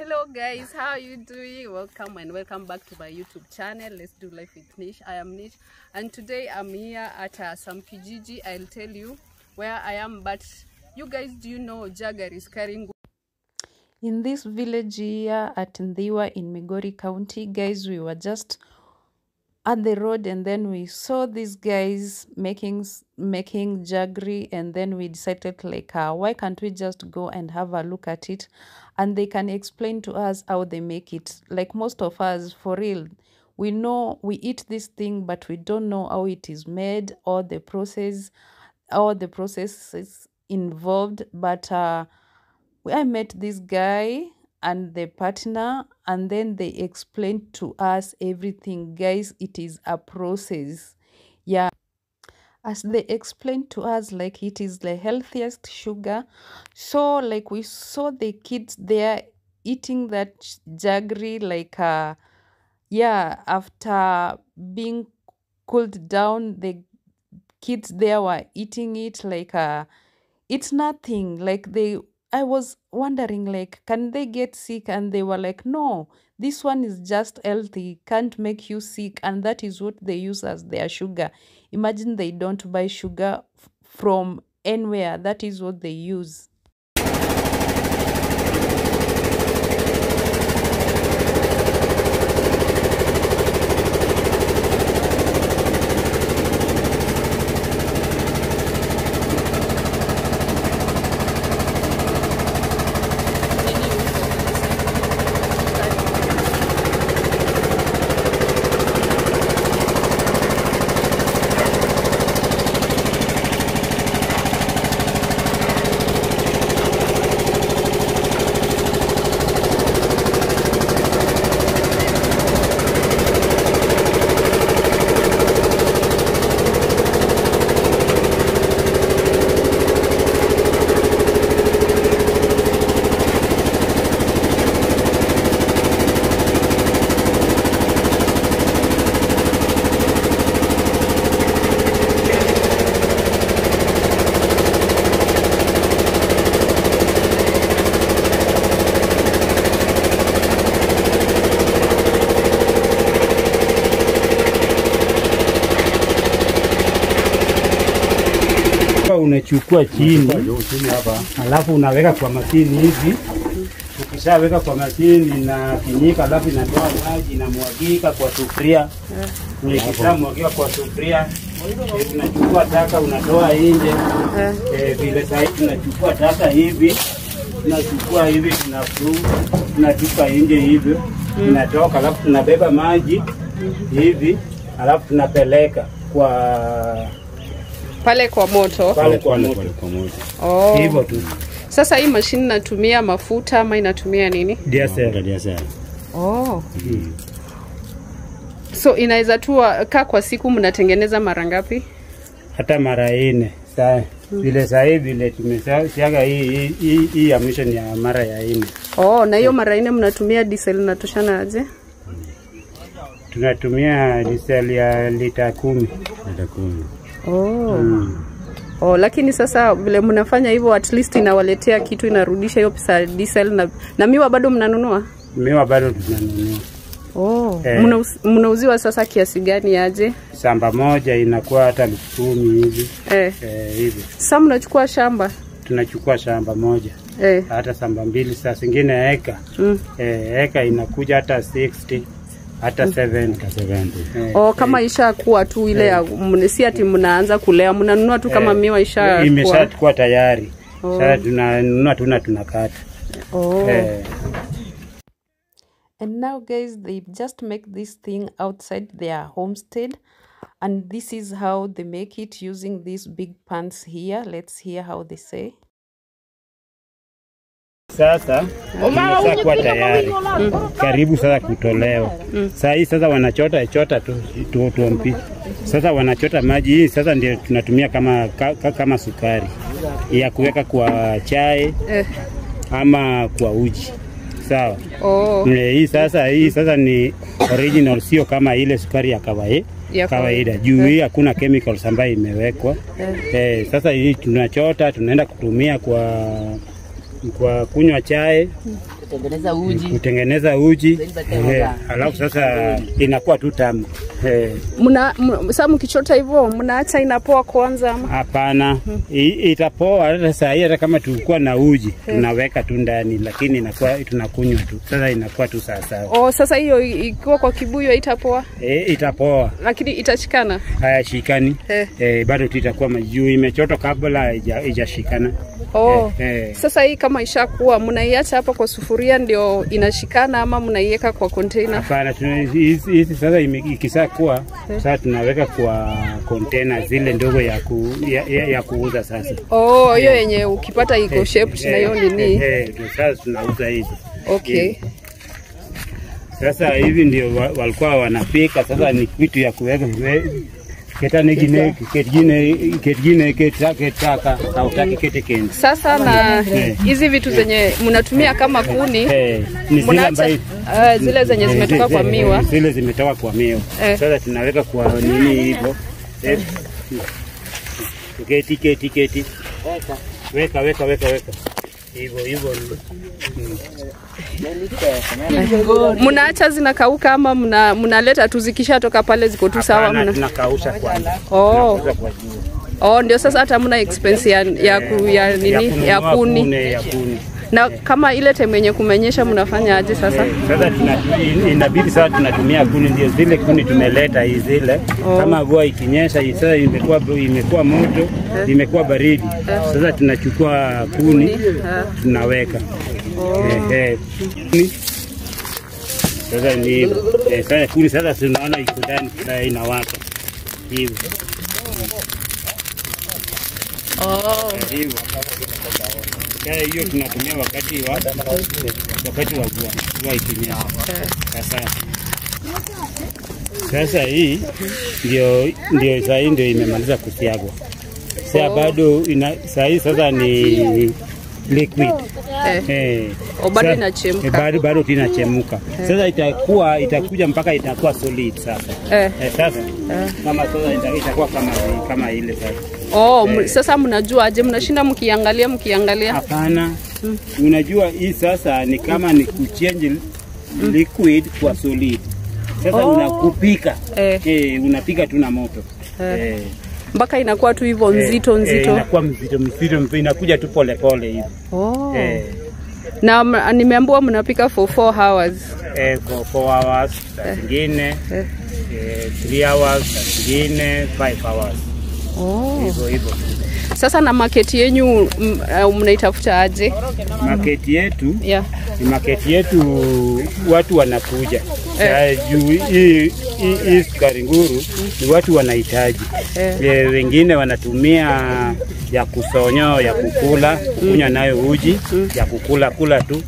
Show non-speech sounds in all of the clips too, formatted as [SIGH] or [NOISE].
Hello guys, how are you doing? Welcome and welcome back to my YouTube channel. Let's do life with Nish. I am Nish and today I'm here at uh, some Kijiji. I'll tell you where I am, but you guys, do you know Jagger is carrying In this village here at Ndhiwa in Migori County, guys, we were just at the road and then we saw these guys making making jaggery and then we decided like uh, why can't we just go and have a look at it and they can explain to us how they make it like most of us for real we know we eat this thing but we don't know how it is made or the process or the processes involved but uh I met this guy and the partner, and then they explained to us everything. Guys, it is a process. Yeah. As they explained to us, like it is the healthiest sugar. So, like, we saw the kids there eating that jaggery, like, uh, yeah, after being cooled down, the kids there were eating it like uh it's nothing like they i was wondering like can they get sick? And they were like no this one is just healthy can't make you sick and that is what they use as their sugar. Imagine they don't buy sugar f- from anywhere. That is what they use unachukua chini alafu unaweka kwa mashini hivi. Ukishaweka kwa mashini na kinyika, alafu inatoa maji inamwagika kwa sufuria. Ikishamwagika kwa sufuria, eh, unachukua taka unatoa nje. Eh, vile sasa hivi tunachukua taka hivi, tunachukua hivi, tunafu tunatupa nje hivyo, inatoka, alafu tunabeba maji hivi, alafu tunapeleka kwa pale kwa moto. pale kwa moto Oh. hivyo tu. Sasa hii mashine inatumia mafuta ama inatumia nini? Diesel. Oh. So inaweza tu kaa kwa siku mnatengeneza mara ngapi? hata mara ine Sawa. vile saa hii vile tumesiaga hii hii- hii hii ya mwisho ni ya mara ya ine. Oh, na hiyo mara nne mnatumia diesel inatoshana aje? Tunatumia diesel ya lita kumi. lita kumi. Oh. mm. Oh, lakini sasa vile mnafanya hivyo at least inawaletea kitu inarudisha hiyo pesa diesel na, na miwa bado mnanunua? Miwa bado tunanunua. Oh. Eh. Mnauziwa sasa kiasi gani aje? Shamba moja inakuwa hata elfu kumi hivi Eh. eh, hivi. Sasa mnachukua shamba? Tunachukua shamba moja Eh. hata shamba mbili, saa zingine eka Mm. eh, eka inakuja hata 60 hata 70. Eh, Oh, kama isha kuwa tu ile ya mne- si ati mnaanza kulea, mnanunua tu kama eh, miwa isha imeshakuwa tayari. Oh. Sasa tunanunua tuna tunakata Oh. eh, And now, guys, they just make this thing outside their homestead. And this is how they make it using these big pans here. Let's hear how they say. Sasa imeshakuwa tayari karibu sasa kutolewa. Saa hii sasa wanachota chota tu, tu, tuompi. Sasa wanachota maji hii sasa ndio tunatumia kama ka, ka- kama sukari ya kuweka kwa chai Eh. ama kwa uji. Sawa. Oh. Eh, Hii sasa hii sasa ni original, sio kama ile sukari ya kawaida kawaida. Juu hii hakuna chemicals ambayo imewekwa. Eh, sasa hii tunachota tunaenda kutumia kwa kwa kunywa chai kutengeneza uji. kutengeneza uji Sasa eh, alafu sasa inakuwa tu tamu eh, Mna sasa mkichota hivyo mnaacha inapoa kwanza ama? hapana itapoa hata saa hii hata kama tulikuwa na uji tunaweka tu ndani lakini inakuwa tunakunywa tu sasa inakuwa tu sawasawa Oh, sasa hiyo ikiwa kwa kibuyu itapoa? eh, itapoa lakini itashikana. hayashikani Eh. eh, bado tu itakuwa majuu imechotwa kabla ijashikana haijashikana Oh. eh, eh. Sasa hii kama ishakuwa mnaiacha hapa kwa sufuria ndio inashikana ama mnaiweka kwa container? Hapana, hizi hizi sasa ikishakuwa ikisha kuwa sasa tunaweka kwa container zile ndogo ya, ku, ya, ya, ya kuuza sasa. Oh, hiyo yeah. yenye ukipata iko shaped na hiyo Eh, nini? eh, eh, sasa tunauza hizo. Okay. Yeah. Sasa hivi ndio wa- walikuwa wanapika, sasa ni kitu ya kuweka we- ketane gine ketgine ketgine keta ketaka hautaki kete kendi. Sasa na Eh. hizi vitu zenye mnatumia kama kuni Eh, ni zile ambayo zile zenye Eh, zimetoka kwa miwa. Zile zimetoka kwa miwa. Eh. Sasa tunaweka kwa nini hivyo? Eh, Keti keti keti. Weka weka weka weka. Hivyo hivyo. Mm. Mnaacha zinakauka ama mnaleta tu zikishatoka pale ziko tu sawa mna. tunakausha kwanza. Oh. Oh, ndio sasa hata mna expense ya, ya, ku, ya nini ya kuni. Kune, yeah. Na kama ile time yenye kumenyesha mnafanya aje sasa? Yeah. Sasa tuna- inabidi sasa tunatumia kuni, ndio zile kuni tumeleta hii zile. oh. Kama mvua ikinyesha sasa imekuwa imekuwa moto, yeah. imekuwa baridi. yeah. Sasa tunachukua kuni yeah. tunaweka. Eh, eh, kuni. Sasa ni hivyo. Eh, sasa kuni sasa tunaona iko ndani sasa inawaka hivyo. Oh. Eh, hiyo tunatumia wakati wa wakati wa mvua mvua ikinyesha. Sasa sasa hii ndio ndio saa hii ndio imemaliza kusiagwa. Sasa bado ina saa sasa ni liquid. Eh. Eh. Bado inachemka. eh, Bado bado tu eh. Sasa itakuwa itakuja mpaka itakuwa solid sasa. Eh. Eh, sasa kama sasa itakuwa kama kama ile sasa. Oh, eh. sasa mnajua aje? Mnashinda mkiangalia mkiangalia. Hapana. Unajua hii sasa ni kama ni kuchange liquid kwa solid. Sasa Oh. unakupika. Eh. Eh, unapika tu na moto. Eh. Mpaka inakuwa tu hivyo nzito Eh, nzito. inakuwa mzito mzito, mzito inakuja tu pole pole hivi. Oh. Eh, Na nimeambiwa mnapika for 4 hours. eh, for 4 hours, saa zingine Eh. eh, 3 hours, saa zingine 5 hours. Oh. Hivyo hivyo. Sasa na maketi yenyu mnaitafuta aje? Maketi yetu Yeah. ni maketi yetu watu wanakuja eh. juu hii sukari nguru ni watu wanahitaji Eh. eh. wengine wanatumia ya kusonyo ya kukula kunywa nayo uji ya kukula kula tu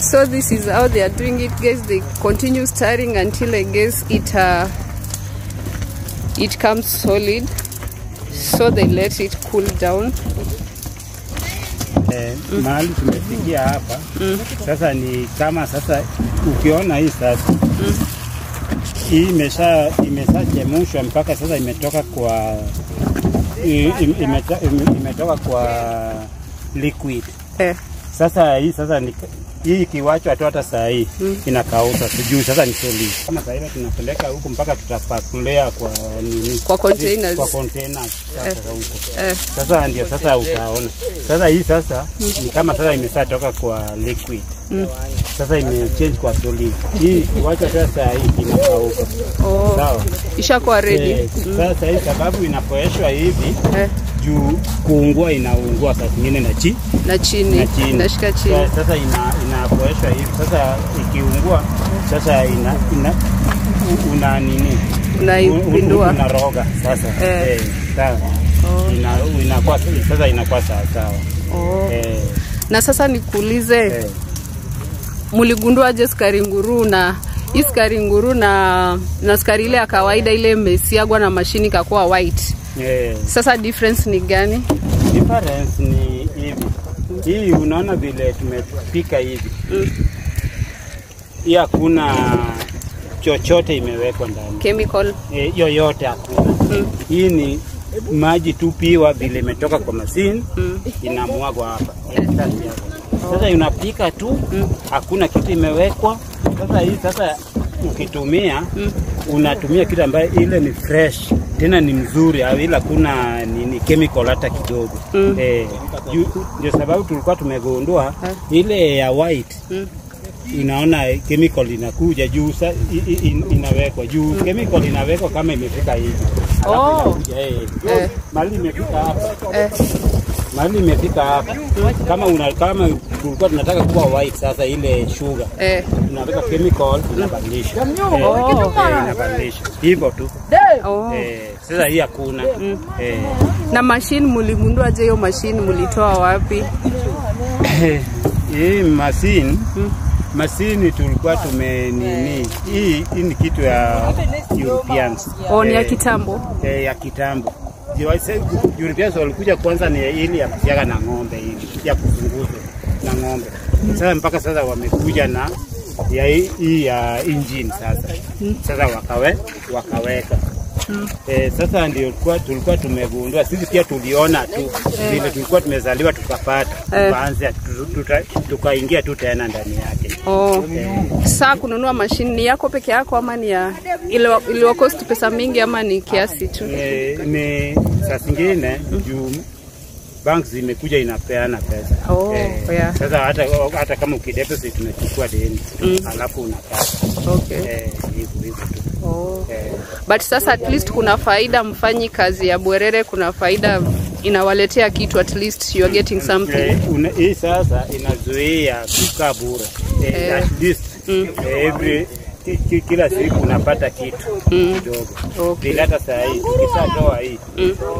So this is how they are doing it, guys. They continue stirring until I guess it uh, it comes solid. So they let it cool down. eh, mahali tumefikia hapa sasa ni kama sasa ukiona hii sasa hii imesha imeshachemshwa mpaka sasa imetoka kwa imetoka kwa liquid. Eh. sasa hii sasa ni hii ikiwachwa tu hata saa hii inakauka sijui sasa ni solid. Kama saa ile tunapeleka huku mpaka tutapakulea kwa nini? Kwa containers. kwa containers. Sasa huko. Eh. sasa ndio sasa utaona. Sasa hii sasa ni kama sasa imeshatoka kwa liquid sasa imechange kwa solid hii wacha sasa hii inakauka Oh. sawa Ishakuwa ready. Eh, sasa hii sababu inapoeshwa hivi Eh. juu kuungua inaungua saa zingine na chi Na chini. na chini nashika chini. Sa- sasa ina inapoeshwa hivi sasa ikiungua sasa ina, ina una nini Unaipindua. unaroga sasa Eh. eh, sawa ina, inakuwa sasa inakuwa sawa sawa Oh. eh, Na sasa nikuulize eh. Mligundua je sukari nguru na hii sukari nguru na na sukari ile ya kawaida ile imesiagwa na mashini ikakuwa white. yeah. Sasa difference ni gani? difference ni hivi. Hii unaona vile tumepika hivi. Hii hakuna chochote imewekwa ndani. Chemical. E, yoyote hakuna. mm. Hii ni maji tu piwa vile imetoka kwa mashini mm. inamwagwa hapa. yeah. hapa. Sasa unapika tu hakuna kitu imewekwa. Sasa hii sasa ukitumia unatumia kitu ambayo ile ni fresh tena ni mzuri, au ila kuna nini chemical hata kidogo. Eh, ndio sababu tulikuwa tumegundua ile ya white. Inaona chemical inakuja juu sa, i, i, in- inawekwa juu. Chemical inawekwa kama imefika hivi. Oh. inakuja, eh, Eh. mali imefika hapa. Eh. Mali imefika hapa kama una, kama tulikuwa tunataka kuwa white sasa ile sugar Eh. tunaweka chemical tunabadilisha. Eh, Oh. eh, inabadilisha. Hivyo tu. Oh. eh, sasa hii hakuna. Eh, Na machine muligundua je, hiyo machine mulitoa wapi? [COUGHS] hii machine masini tulikuwa tume nini? Hii, hii ni kitu ya Europeans. Oh, ni ya Eh, kitambo. eh, ya kitambo Europeans walikuja kwanza ni ili ya kusiaga na ng'ombe ili ya kupunguza na ng'ombe. Sasa mpaka sasa wamekuja na ya hii ya engine sasa. Sasa wakawe wakaweka Eh, sasa ndio tulikuwa, tulikuwa tumegundua sisi pia tuliona tu vile tulikuwa tumezaliwa tukapata Eh. tukaanza tukaingia tu tena ndani yake Oh. eh, Saa kununua mashini ni yako peke yako ama ni ya iliwakosti iliwa pesa mingi ama ni kiasi tu? ni, ni saa zingine juu bank zimekuja inapeana pesa Oh, eh, yeah. Sasa hata, hata kama ukideposit unachukua deni mm. alafu unapata Okay. eh, hivyo hivyo tu Oh. eh, But sasa at least kuna faida, mfanyi kazi ya bwerere, kuna faida inawaletea kitu, at least you are getting something. eh, una, hii sasa inazuia kukaa bure eh, at least mm. every ki- ki- kila siku unapata kitu kidogo Okay. hata saa hii ukishatoa hii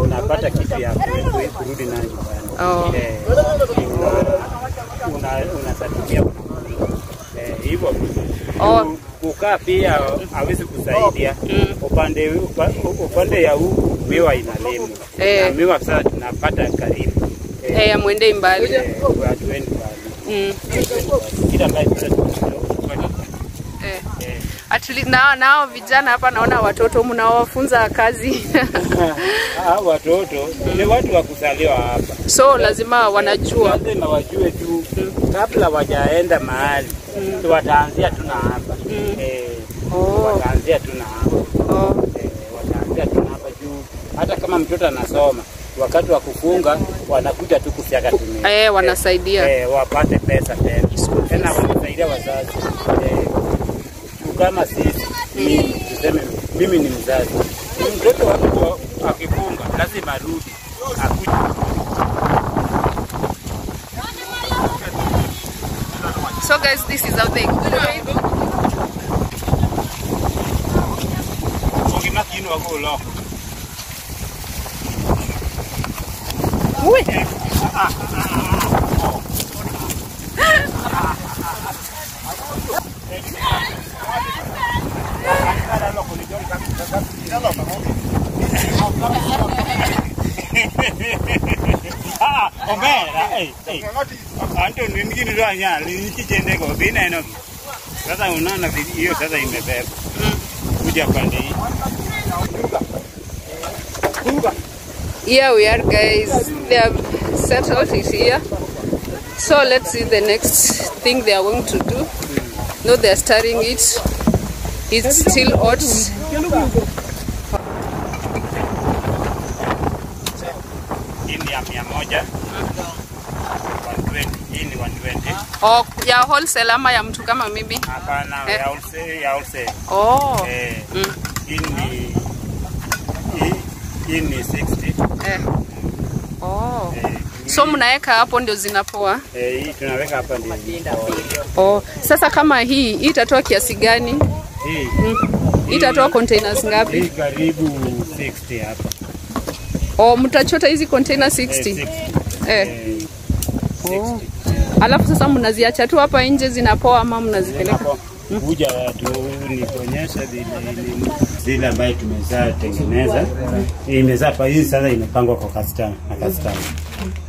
unapata kitu ya ku- ku- kurudi nayo nyumbani Oh. Eh, una eh, hivyo Oh. Ku- kukaa pia hawezi kusaidia upande upa- upande ya huku miwa inalimwa Eh. na miwa sasa tunapata karibu eh, Eh, amwendei mbali. eh, mbali Mm. At least nao vijana hapa naona watoto mnawafunza kazi. hao [LAUGHS] watoto ni watu wa kuzaliwa hapa so lazima wanajua. lazima wajue tu kabla wajaenda mahali Tu wataanzia tu na hapa eh, Oh. wataanzia tu na hapa Oh. eh, wataanzia tu na hapa juu hata kama mtoto anasoma wakati wa kufunga wanakuja tu kusiaga tumia Eh, wanasaidia. eh, wapate pesa tena. Tena wanasaidia wazazi. Eh, kama sisi mimi tuseme mimi ni mzazi. Mtoto wangu akifunga lazima arudi akuja. So guys, this is how they ongimakini wako uloko Ah, omera, eh, eh. Anto ningine ndo anyali nikijende ko bineno. Sasa unaona vi- hiyo sasa imebeba. Kuja pande hii. Here we are, guys. They have settled it here. So let's see the next thing they are going to do. No, they are stirring it. It's still hot. Hii ni ya mia moja. 120. Hii ni 120. Oh, ya wholesale ama ya mtu kama mimi. Hapana, Eh. ya wholesale, ya wholesale. Oh. Eh, Mm. hii ni hii ni 60. Eh. Oh. Eh, So mnaweka hapo ndio zinapoa. eh, hii tunaweka hapa ndio. Oh. Sasa kama hii hii itatoa kiasi gani? Hii Hii itatoa containers ngapi? hii karibu 60 hapa. Oh, mtachota hizi container 60. Eh, 60. 60. Eh. Eh, Oh. Alafu sasa mnaziacha tu hapa nje zinapoa ama mnazipeleka? zinapo- kuja watu ni kuonyesha ni- zile ambayo tumezaa tengeneza. Imezaa pa hii sasa imepangwa kwa kastana na kastana.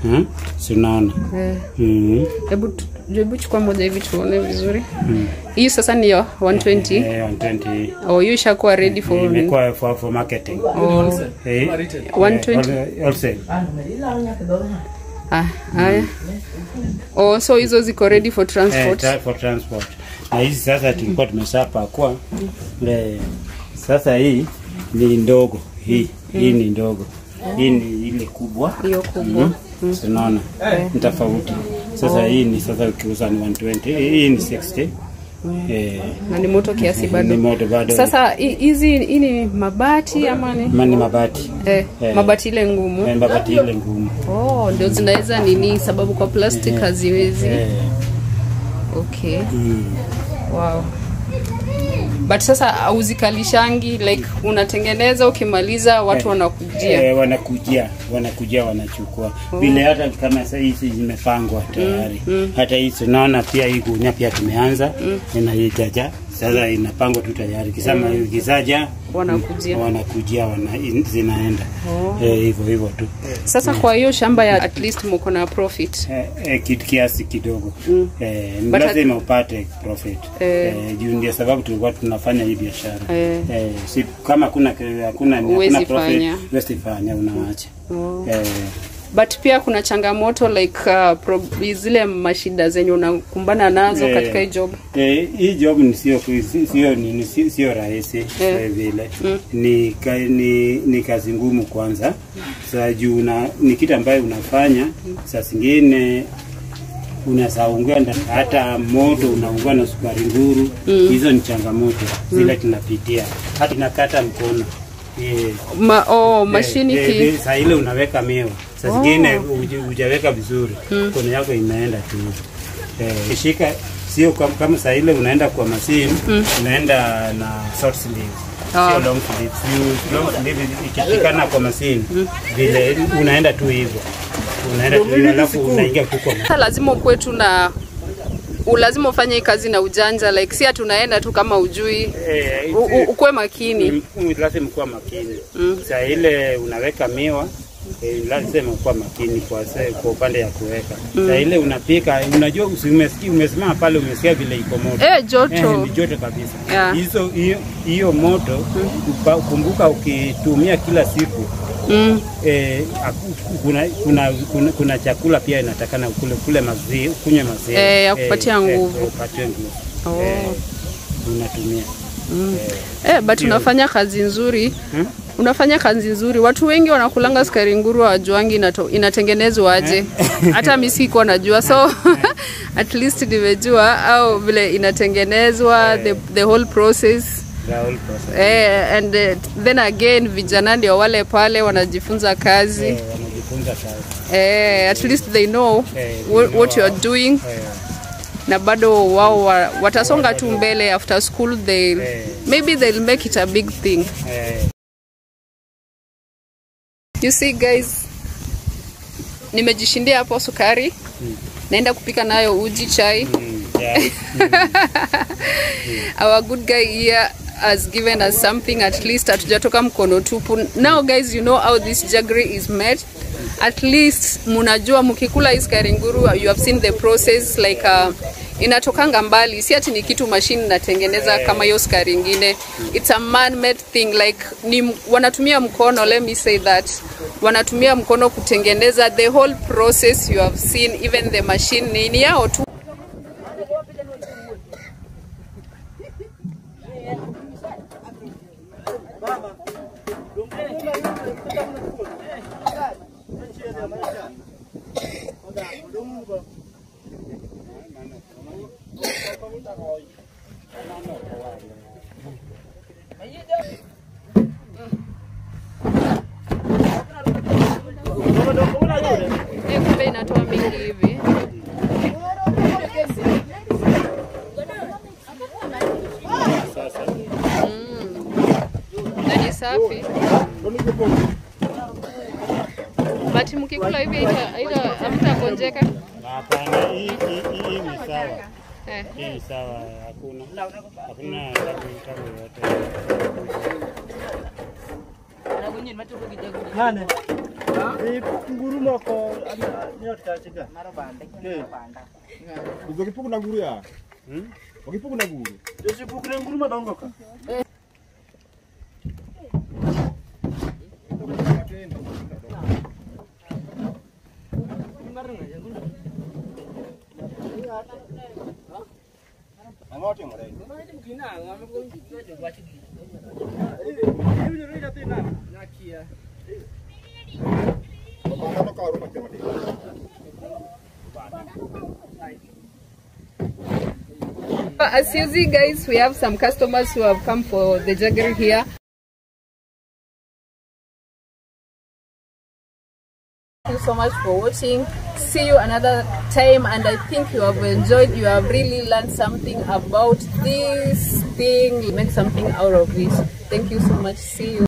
Hmm? Si unaona? Eh, Mhm. Hebu hebu chukua moja hivi tuone vizuri. Hii sasa ni ya 120. Eh, 120 Oh, hiyo ishakuwa ready for imekuwa for, for marketing. Oh, Eh, 120. eh, wholesale. Ah, haya. Oh, so hizo ziko ready for Eh, transport. eh, for transport. Na hizi sasa tulikuwa tumeshapakua. Eh, sasa hii ni ndogo hii. Hii ni ndogo. Hii ni ile kubwa. Hiyo kubwa. Mm. Unaona? Ni tofauti. Sasa hii ni sasa ukiuza ni 120. Hii ni 60. Eh, Na ni moto kiasi bado. ni moto bado. Sasa hizi hii ni mabati ama ni Ma- ni mabati. eh, Eh. mabati ile ngumu. Eh, mabati ile ngumu. Oh, ndio zinaweza nini sababu kwa plastic haziwezi. Eh. Okay. Mm. Wow. But sasa hauzikalishangi like unatengeneza ukimaliza watu wanakujia. Eh, wanakujia wanakujia wanachukua vile hata kama sasa hizi zimepangwa tayari mm. hata hizi naona pia hii gunia pia tumeanza na hii jaja sasa inapangwa tu tayari kisama mm. kisaja Wanakujia. wanakujia wana, zinaenda zinaenda eh, hivyo hivyo tu Sasa kwa hiyo shamba ya at least mko na profit. eh, eh, kit, kiasi kidogo eh, e, lazima at... upate profit Eh. eh, juu ndio sababu tulikuwa tunafanya hii biashara Eh. eh, si, kama kuna hakuna hakuna profit wewe sifanya fanya unaacha Oh. eh, But pia kuna changamoto like uh, pro, zile mashida zenye unakumbana nazo yeah, katika hii job. Eh, hii job ni sio sio ni sio, rahisi yeah. vile mm. ni, ka, ni ni kazi ngumu kwanza. Sasa juu ni kitu ambayo unafanya saa zingine unasaungua hata moto unaungua na sukari nguru. Hizo ni changamoto zile mm. tunapitia, hata inakata mkono yeah. Ma, oh, mashini yeah, eh, saa ile unaweka miwa saa zingine oh. hujaweka vizuri mkono yako inaenda tu eh, ishika sio kama, kama saa ile unaenda kwa machine unaenda na short sleeves Ah. sio long sleeves. You- long sleeves ikishikana kwa machine vile unaenda tu hivyo unaenda tu hivyo alafu unaingia Sasa lazima ukuwe tu na lazima ufanye hii kazi na ujanja like si tunaenda tu kama ujui eh, U- u- ukuwe makini. Mm, lazima kuwa makini Mm. saa ile unaweka miwa eh, lazima kuwa makini kwa, se- kwa upande ya kuweka saa ile unapika unajua usimesikia umesimama pale umesikia vile iko moto Eh, joto. Eh, ni joto kabisa Yeah. hizo hiyo hiyo moto upa- kumbuka ukitumia kila siku Mm. eh, kuna, kuna, kuna, kuna chakula pia inatakana kule kule maziwa kunywe maziwa Eh, ya kupatia nguvu. eh, upatie nguvu Oh. eh, unatumia mm. Eh, but unafanya kazi nzuri unafanya kazi nzuri. Watu wengi wanakulanga sukari nguru hawajuangi inatengenezwaje inatengenezwa aje. Hata mimi sikuwa najua, so [LAUGHS] at least nimejua au vile inatengenezwa the, the whole process. The whole process. Eh, and uh, then again vijana ndio wale pale wanajifunza kazi. Eh, wanajifunza kazi. Eh, at least they know Eh, what, what you are doing. Eh, na bado wao wa, watasonga tu mbele after school they Eh. maybe they'll make it a big thing. Eh, You see guys, nimejishindia hapo sukari naenda kupika nayo uji chai. mm, yeah. [LAUGHS] Our good guy here has given us something at least hatujatoka mkono tupu. Now guys, you know how this jaggery is made. At least munajua mukikula hii sukari nguru, you have seen the process like uh, inatokanga mbali, si ati ni kitu mashine inatengeneza kama hiyo sukari ingine. It's a man made thing like ni wanatumia mkono, let me say that. Wanatumia mkono kutengeneza the whole process you have seen, even the machine ni yao tu Eh, kumbe inatoa mingi hivi. Na ni safi. bati mkikula hivi haita- hamtagonjeka. Hapana, hii hii- hii ni sawa. Eh. Hii sawa, hakuna hakuna tabu tabu yoyote. Nane. Ni. Ukipuku ya. Hmm? Wakipuku na guru. Jose puku na guru madongoka. Thank you. As you see, guys, we have some customers who have come for the jaggery here. Thank you so much for watching. See you another time, and I think you have enjoyed. You have really learned something about this thing. Make something out of it. Thank you so much. See you.